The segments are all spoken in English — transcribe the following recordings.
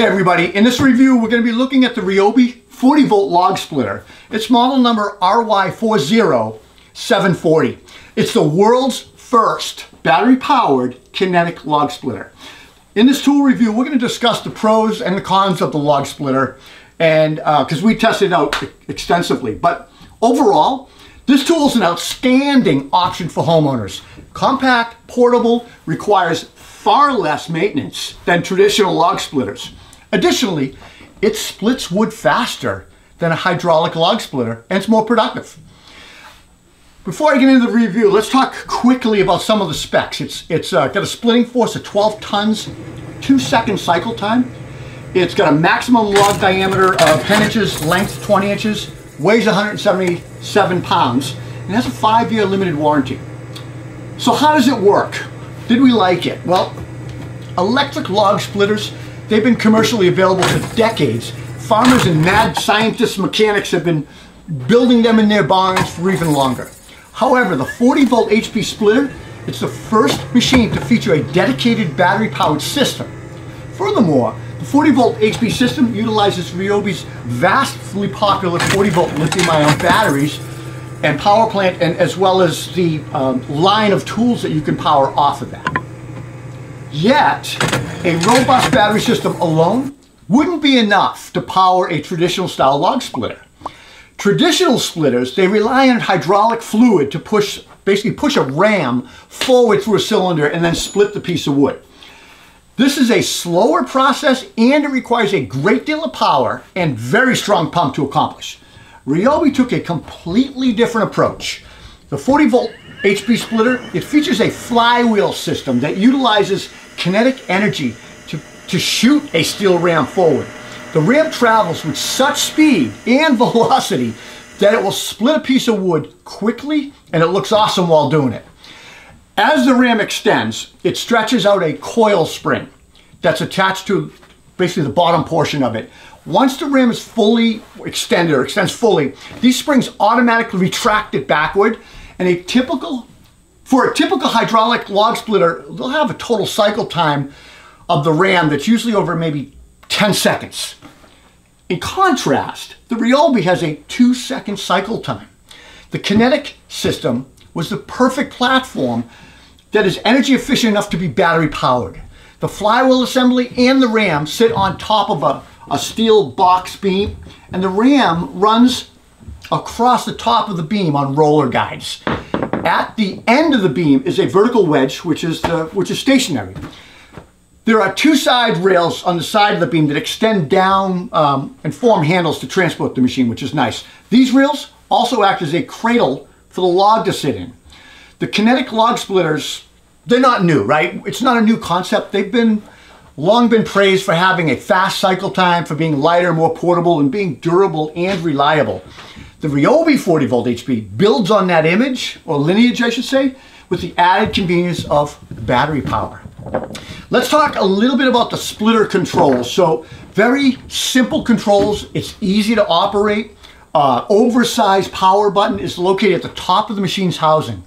Hey everybody, in this review we're going to be looking at the Ryobi 40 volt log splitter. It's model number RY40740. It's the world's first battery powered kinetic log splitter. In this tool review we're going to discuss the pros and the cons of the log splitter and because uh, we tested it out extensively. But overall, this tool is an outstanding option for homeowners. Compact, portable, requires far less maintenance than traditional log splitters. Additionally, it splits wood faster than a hydraulic log splitter and it's more productive. Before I get into the review, let's talk quickly about some of the specs. It's, it's uh, got a splitting force of 12 tons, two second cycle time. It's got a maximum log diameter of 10 inches, length 20 inches, weighs 177 pounds, and has a five year limited warranty. So how does it work? Did we like it? Well, electric log splitters They've been commercially available for decades. Farmers and mad scientists mechanics have been building them in their barns for even longer. However, the 40 volt HP splitter, it's the first machine to feature a dedicated battery powered system. Furthermore, the 40 volt HP system utilizes Ryobi's vastly popular 40 volt lithium ion batteries and power plant and as well as the um, line of tools that you can power off of that. Yet, a robust battery system alone wouldn't be enough to power a traditional style log splitter. Traditional splitters, they rely on hydraulic fluid to push, basically push a ram forward through a cylinder and then split the piece of wood. This is a slower process and it requires a great deal of power and very strong pump to accomplish. Ryobi took a completely different approach. The 40 volt HP splitter, it features a flywheel system that utilizes kinetic energy to, to shoot a steel ram forward. The ram travels with such speed and velocity that it will split a piece of wood quickly and it looks awesome while doing it. As the ram extends, it stretches out a coil spring that's attached to basically the bottom portion of it. Once the ram is fully extended or extends fully, these springs automatically retract it backward and a typical, for a typical hydraulic log splitter, they'll have a total cycle time of the ram that's usually over maybe 10 seconds. In contrast, the Ryobi has a two second cycle time. The kinetic system was the perfect platform that is energy efficient enough to be battery powered. The flywheel assembly and the ram sit on top of a, a steel box beam and the ram runs across the top of the beam on roller guides. At the end of the beam is a vertical wedge, which is, the, which is stationary. There are two side rails on the side of the beam that extend down um, and form handles to transport the machine, which is nice. These rails also act as a cradle for the log to sit in. The kinetic log splitters, they're not new, right? It's not a new concept. They've been long been praised for having a fast cycle time, for being lighter, more portable, and being durable and reliable. The Ryobi 40 volt HP builds on that image, or lineage I should say, with the added convenience of battery power. Let's talk a little bit about the splitter controls. So very simple controls, it's easy to operate. Uh, oversized power button is located at the top of the machine's housing.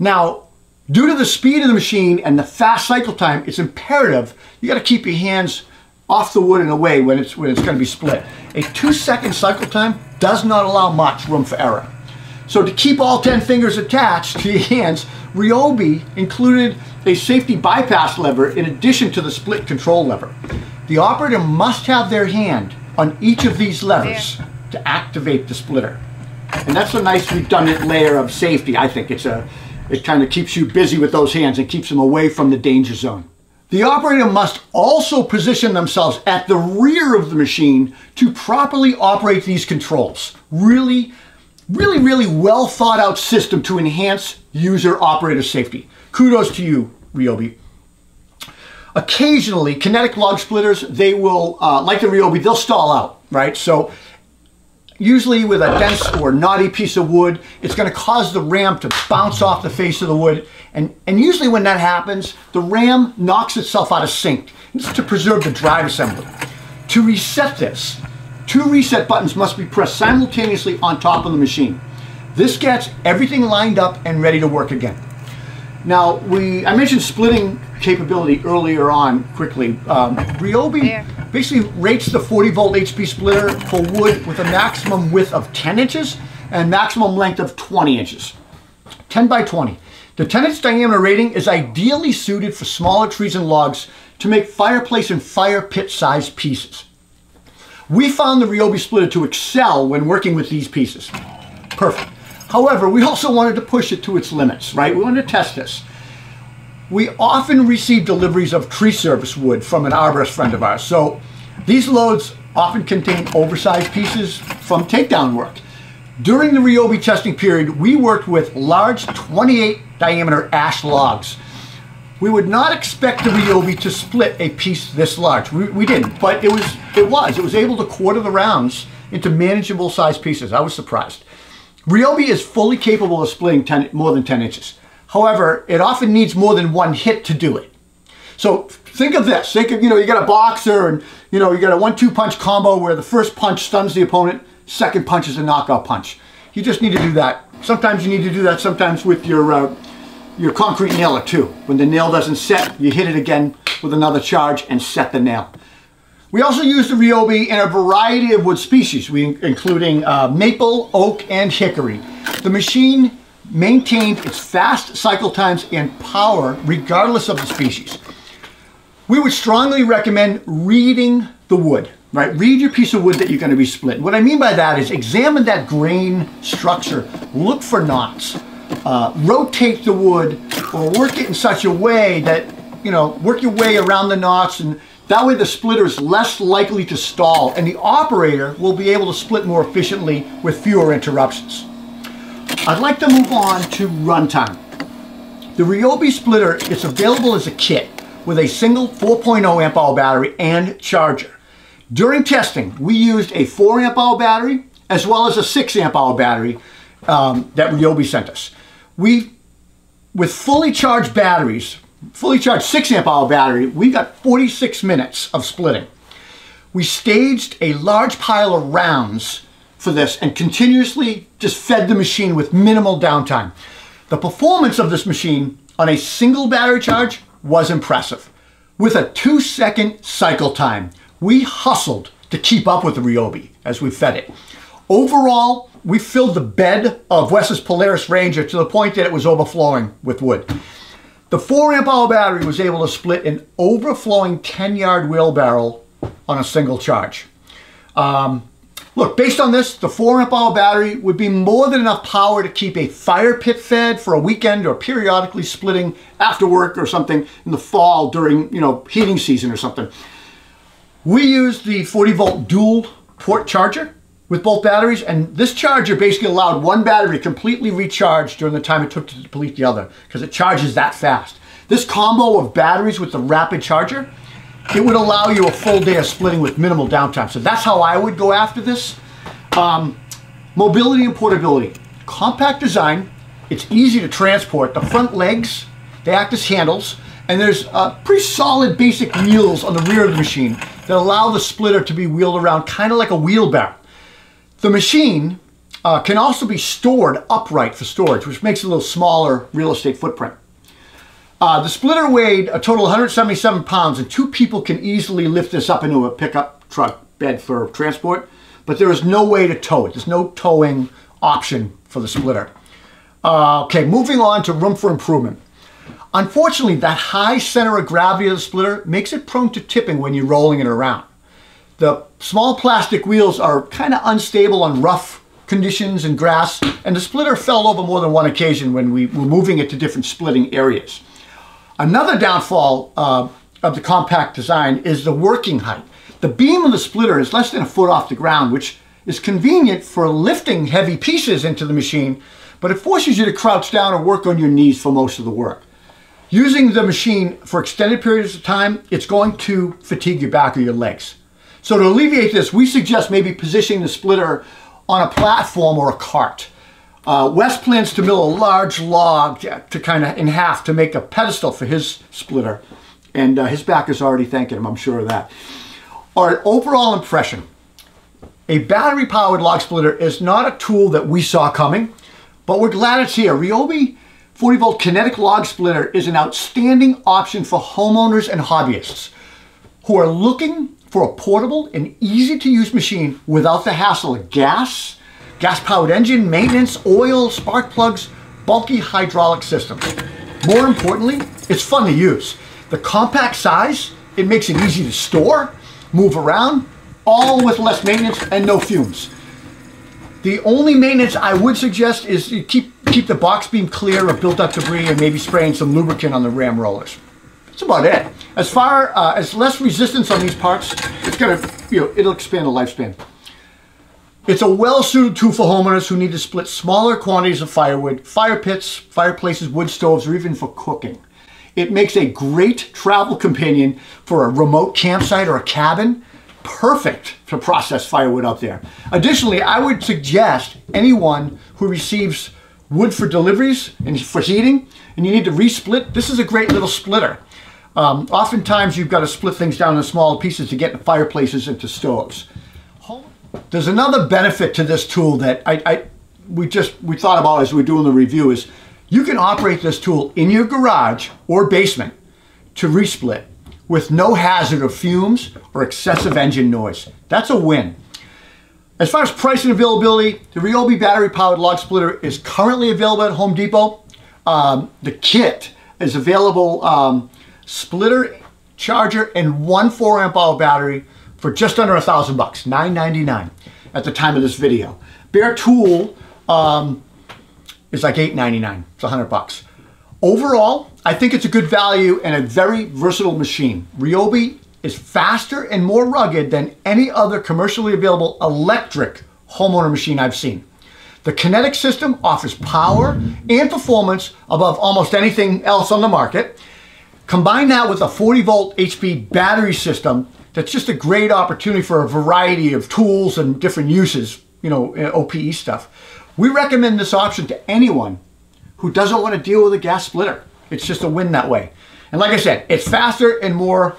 Now, due to the speed of the machine and the fast cycle time, it's imperative you got to keep your hands off the wood and away when it's, when it's going to be split. A two second cycle time does not allow much room for error. So to keep all 10 fingers attached to your hands, Ryobi included a safety bypass lever in addition to the split control lever. The operator must have their hand on each of these levers to activate the splitter. And that's a nice redundant layer of safety. I think it's a, it kind of keeps you busy with those hands and keeps them away from the danger zone. The operator must also position themselves at the rear of the machine to properly operate these controls. Really, really, really well thought out system to enhance user operator safety. Kudos to you, Ryobi. Occasionally, kinetic log splitters, they will, uh, like the Ryobi, they'll stall out, right? So usually with a dense or knotty piece of wood, it's going to cause the ram to bounce off the face of the wood. And, and usually when that happens, the ram knocks itself out of sync. This is to preserve the drive assembly. To reset this, two reset buttons must be pressed simultaneously on top of the machine. This gets everything lined up and ready to work again. Now, we I mentioned splitting capability earlier on quickly. Um, Ryobi There. basically rates the 40 volt HP splitter for wood with a maximum width of 10 inches and maximum length of 20 inches. 10 by 20. The 10 inch diameter rating is ideally suited for smaller trees and logs to make fireplace and fire pit sized pieces. We found the Ryobi splitter to excel when working with these pieces. Perfect. However, we also wanted to push it to its limits, right? We wanted to test this. We often receive deliveries of tree service wood from an arborist friend of ours. So these loads often contain oversized pieces from takedown work. During the Ryobi testing period, we worked with large 28 diameter ash logs. We would not expect the Ryobi to split a piece this large. We, we didn't, but it was it was. It was able to quarter the rounds into manageable size pieces. I was surprised. Ryobi is fully capable of splitting 10, more than 10 inches. However, it often needs more than one hit to do it. So think of this. Think of, you know, you got a boxer and, you know, you got a one-two punch combo where the first punch stuns the opponent, second punch is a knockout punch. You just need to do that. Sometimes you need to do that sometimes with your, uh, your concrete nailer too. When the nail doesn't set, you hit it again with another charge and set the nail. We also use the Ryobi in a variety of wood species, we, including uh, maple, oak, and hickory. The machine maintained its fast cycle times and power regardless of the species. We would strongly recommend reading the wood, right? Read your piece of wood that you're going to be splitting. What I mean by that is examine that grain structure, look for knots, uh, rotate the wood, or work it in such a way that, you know, work your way around the knots and that way the splitter is less likely to stall and the operator will be able to split more efficiently with fewer interruptions. I'd like to move on to runtime. The Ryobi splitter is available as a kit with a single 4.0 amp hour battery and charger. During testing, we used a 4 amp hour battery as well as a 6 amp hour battery um, that Ryobi sent us. We, with fully charged batteries, fully charged 6 amp hour battery, we got 46 minutes of splitting. We staged a large pile of rounds for this and continuously just fed the machine with minimal downtime. The performance of this machine on a single battery charge was impressive. With a two second cycle time, we hustled to keep up with the Ryobi as we fed it. Overall, we filled the bed of Wes's Polaris Ranger to the point that it was overflowing with wood. The 4 amp hour battery was able to split an overflowing 10 yard wheelbarrow on a single charge. Um, look, based on this, the 4 amp hour battery would be more than enough power to keep a fire pit fed for a weekend or periodically splitting after work or something in the fall during, you know, heating season or something. We used the 40 volt dual port charger with both batteries and this charger basically allowed one battery completely recharge during the time it took to deplete the other because it charges that fast. This combo of batteries with the rapid charger, it would allow you a full day of splitting with minimal downtime. So that's how I would go after this. Um, mobility and portability. Compact design, it's easy to transport. The front legs, they act as handles, and there's uh, pretty solid basic wheels on the rear of the machine that allow the splitter to be wheeled around kind of like a wheelbarrow. The machine uh, can also be stored upright for storage, which makes it a little smaller real estate footprint. Uh, the splitter weighed a total 177 pounds, and two people can easily lift this up into a pickup truck bed for transport, but there is no way to tow it. There's no towing option for the splitter. Uh, okay, moving on to room for improvement. Unfortunately, that high center of gravity of the splitter makes it prone to tipping when you're rolling it around. The small plastic wheels are kind of unstable on rough conditions and grass, and the splitter fell over more than one occasion when we were moving it to different splitting areas. Another downfall uh, of the compact design is the working height. The beam of the splitter is less than a foot off the ground, which is convenient for lifting heavy pieces into the machine, but it forces you to crouch down or work on your knees for most of the work. Using the machine for extended periods of time, it's going to fatigue your back or your legs. So to alleviate this, we suggest maybe positioning the splitter on a platform or a cart. Uh, Wes plans to mill a large log to, kind of in half to make a pedestal for his splitter. And uh, his back is already thanking him, I'm sure of that. Our overall impression, a battery powered log splitter is not a tool that we saw coming, but we're glad it's here. Ryobi 40 volt kinetic log splitter is an outstanding option for homeowners and hobbyists who are looking for a portable and easy to use machine without the hassle of gas, gas powered engine, maintenance, oil, spark plugs, bulky hydraulic systems. More importantly, it's fun to use. The compact size, it makes it easy to store, move around, all with less maintenance and no fumes. The only maintenance I would suggest is you keep, keep the box beam clear of built up debris and maybe spraying some lubricant on the ram rollers. That's about it. As far uh, as less resistance on these parts, it's gonna, you know, it'll expand the lifespan. It's a well-suited tool for homeowners who need to split smaller quantities of firewood, fire pits, fireplaces, wood stoves, or even for cooking. It makes a great travel companion for a remote campsite or a cabin. Perfect to process firewood up there. Additionally, I would suggest anyone who receives wood for deliveries and for heating, and you need to resplit, this is a great little splitter. Um, oftentimes you've got to split things down into small pieces to get the fireplaces into stoves. There's another benefit to this tool that I, I we just we thought about as we are doing the review is you can operate this tool in your garage or basement to resplit with no hazard of fumes or excessive engine noise. That's a win. As far as price and availability, the Ryobi battery powered log splitter is currently available at Home Depot. Um, the kit is available um, splitter, charger, and one 4 amp hour battery for just under a thousand bucks, $9.99 at the time of this video. Bare tool um, is like $8.99, it's 100 bucks. Overall, I think it's a good value and a very versatile machine. Ryobi is faster and more rugged than any other commercially available electric homeowner machine I've seen. The kinetic system offers power and performance above almost anything else on the market. Combine that with a 40 volt HP battery system that's just a great opportunity for a variety of tools and different uses, you know, eh, OPE stuff. We recommend this option to anyone who doesn't want to deal with a gas splitter. It's just a win that way. And like I said, it's faster and more,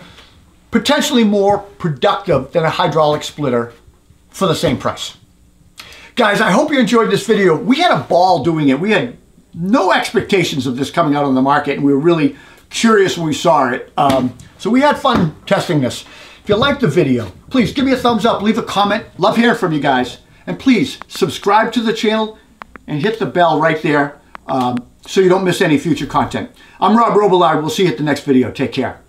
potentially more productive than a hydraulic splitter for the same price. Guys, I hope you enjoyed this video. We had a ball doing it. We had no expectations of this coming out on the market and we were really curious when we saw it. Um, so we had fun testing this. If you liked the video, please give me a thumbs up, leave a comment. Love hearing from you guys. And please subscribe to the channel and hit the bell right there um, so you don't miss any future content. I'm Rob Robillard. We'll see you at the next video. Take care.